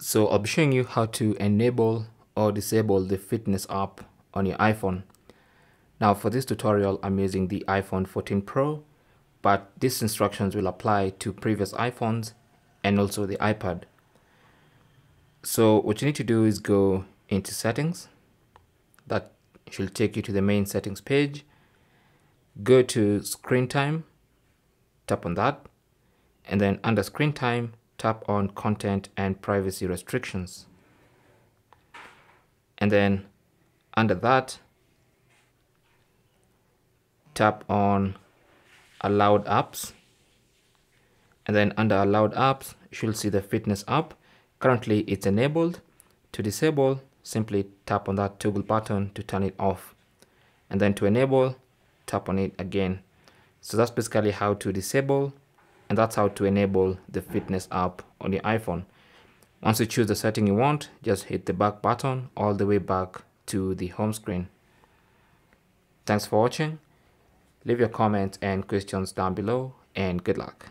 So I'll be showing you how to enable or disable the fitness app on your iPhone. Now for this tutorial, I'm using the iPhone 14 Pro, but these instructions will apply to previous iPhones and also the iPad. So what you need to do is go into settings. That should take you to the main settings page. Go to screen time, tap on that, and then under screen time, tap on content and privacy restrictions. And then under that, tap on allowed apps. And then under allowed apps, you'll see the fitness app. Currently it's enabled. To disable, simply tap on that toggle button to turn it off. And then to enable, tap on it again. So that's basically how to disable and that's how to enable the fitness app on your iPhone. Once you choose the setting you want, just hit the back button all the way back to the home screen. Thanks for watching. Leave your comments and questions down below and good luck.